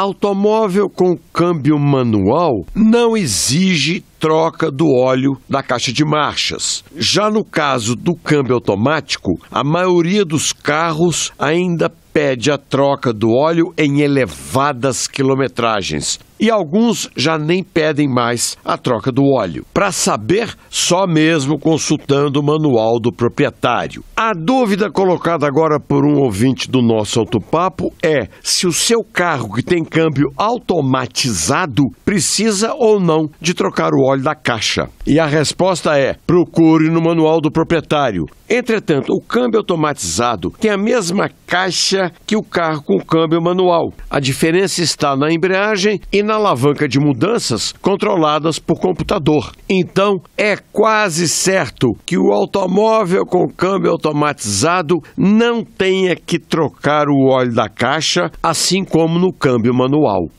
Automóvel com câmbio manual não exige troca do óleo da caixa de marchas. Já no caso do câmbio automático, a maioria dos carros ainda pede a troca do óleo em elevadas quilometragens. E alguns já nem pedem mais a troca do óleo. Para saber, só mesmo consultando o manual do proprietário. A dúvida colocada agora por um ouvinte do nosso autopapo é se o seu carro que tem câmbio automatizado precisa ou não de trocar o óleo da caixa. E a resposta é: procure no manual do proprietário. Entretanto, o câmbio automatizado tem a mesma caixa que o carro com câmbio manual. A diferença está na embreagem e na alavanca de mudanças controladas por computador. Então, é quase certo que o automóvel com câmbio automatizado não tenha que trocar o óleo da caixa, assim como no câmbio manual.